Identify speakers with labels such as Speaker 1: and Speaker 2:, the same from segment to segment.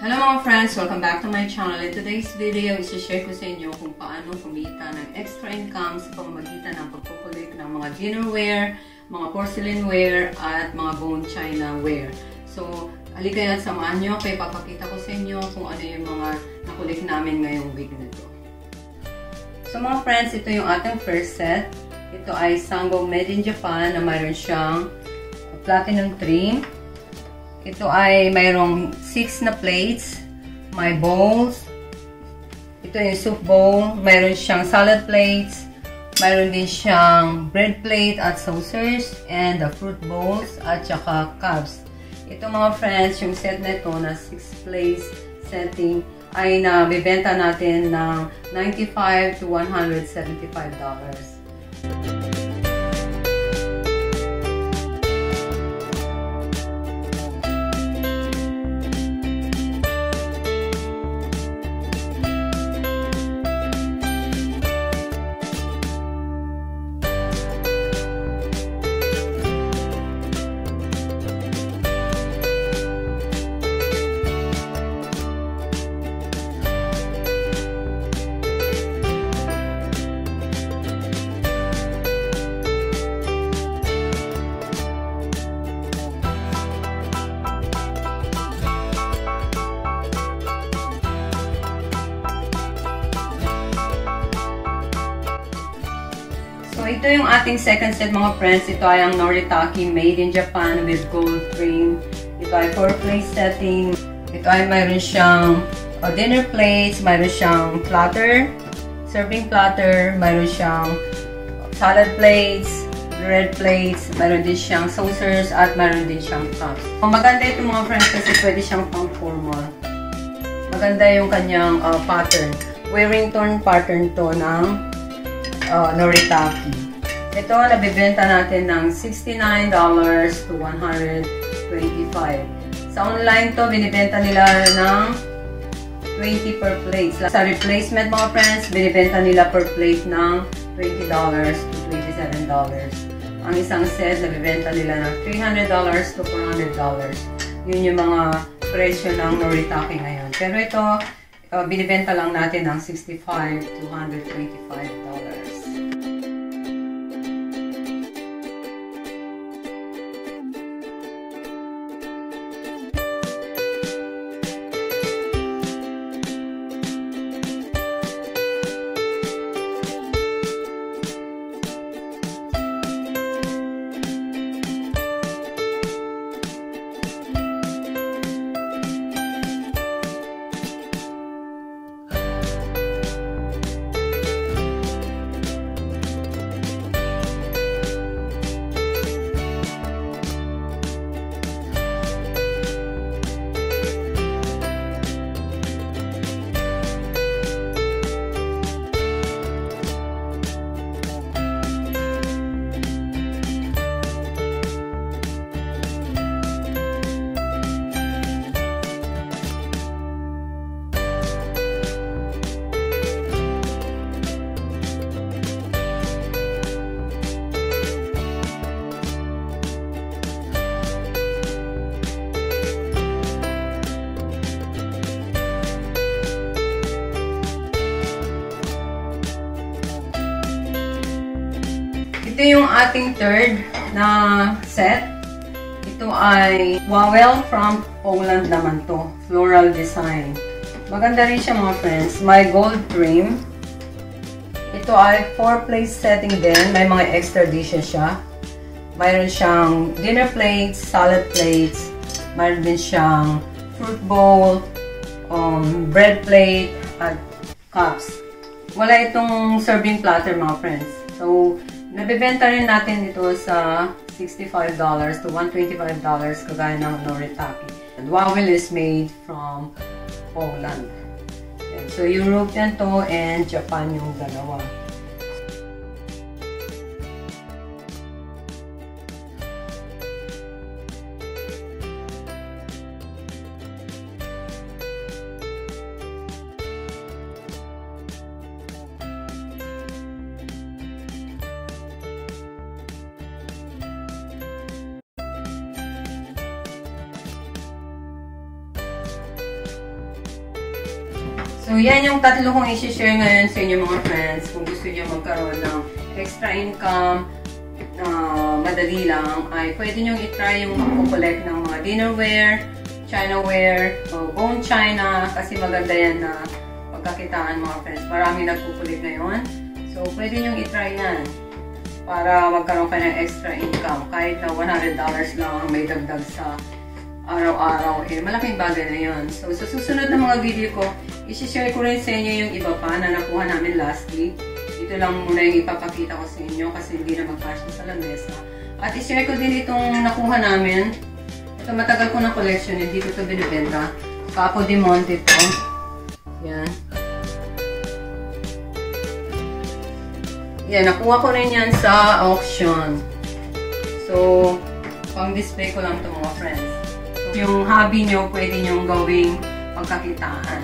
Speaker 1: Hello mga friends! Welcome back to my channel. In today's video, isi-share ko sa inyo kung paano kumita ng extra income sa pamamagitan ng pagkukulik ng mga dinnerware, mga porcelainware, at mga bone china ware. So, halika at samahan nyo kay papakita ko sa inyo kung ano yung mga nakulik namin ngayong week na to. So mga friends, ito yung ating first set. Ito ay Sango made in Japan na mayroon siyang platinum trim ito ay mayroong 6 na plates, may bowls, ito yung soup bowl, mayroon siyang salad plates, mayroon din siyang bread plate at saucers, and the fruit bowls at saka cups. Ito mga friends, yung set na ito na 6 plates setting ay nabibenta natin ng 95 to 175 dollars. Ito yung ating second set mga friends. Ito ay ang Noritaki made in Japan with gold frame. Ito ay four place setting. Ito ay mayroon siyang uh, dinner plates, mayroon siyang platter, serving platter, mayroon siyang salad plates, red plates, mayroon din siyang saucers, at mayroon din siyang cups. Maganda ito mga friends kasi pwede siyang pang formal. Maganda yung kanyang uh, pattern. Warrington pattern to ng uh, Noritaki. Ito, nabibenta natin ng $69 to $125. Sa online to, binibenta nila ng 20 per plate. Sa replacement mga friends, binibenta nila per plate ng $20 to $27. Ang isang set, nabibenta nila ng $300 to $400. Yun yung mga presyo ng Noritaki ngayon. Pero ito, uh, binibenta lang natin ng $65 to $125. Ito yung ating third na set. Ito ay Wawel from Poland naman to. Floral design. Maganda rin siya mga friends. May gold trim. Ito ay 4-place setting din. May mga extra dishes siya. Mayroon siyang dinner plates, salad plates. Mayroon din siyang fruit bowl, um, bread plate, at cups. Wala itong serving platter mga friends. So, Nabibenta rin natin ito sa $65 to $125 kagaya ng Noritaki. And Wawel is made from Poland. So, European to and Japan yung dalawa. So, yan yung tatlo kong isi-share ngayon sa inyo mga friends. Kung gusto niyo magkaroon ng extra income, uh, madali lang, ay pwede nyo i-try yung mag-collect ng mga dinnerware, Chinaware, o bone china, kasi maganda yan na pagkakitaan mga friends. Marami nagkukulit ngayon. So, pwede nyo i-try yan para magkaroon ka ng extra income. Kahit na $100 lang ang may dagdag sa araw-araw, eh, malaking bagay na yun. So, sa susunod na mga video ko, isi-share ko rin sa inyo yung iba pa na nakuha namin last week. Ito lang muna yung ipapakita ko sa inyo kasi hindi na mag-fashion sa lamesa. At i-share ko din itong nakuha namin ito matagal ko na collection, hindi ko ito binibenta. Capo di Monte ito. Yan. Yan, nakuha ko rin yan sa auction. So, pang display ko lang ito mga friends. Yung hobby nyo, pwede nyo gawing pagkakitaan.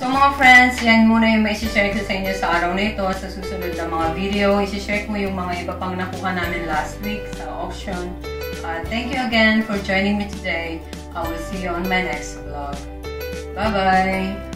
Speaker 1: So mga friends, yan muna yung may share ko sa inyo sa araw na ito. Sa susunod na mga video, isi-share ko yung mga iba pang nakuha namin last week sa auction. Uh, thank you again for joining me today. I will see you on my next vlog. Bye-bye!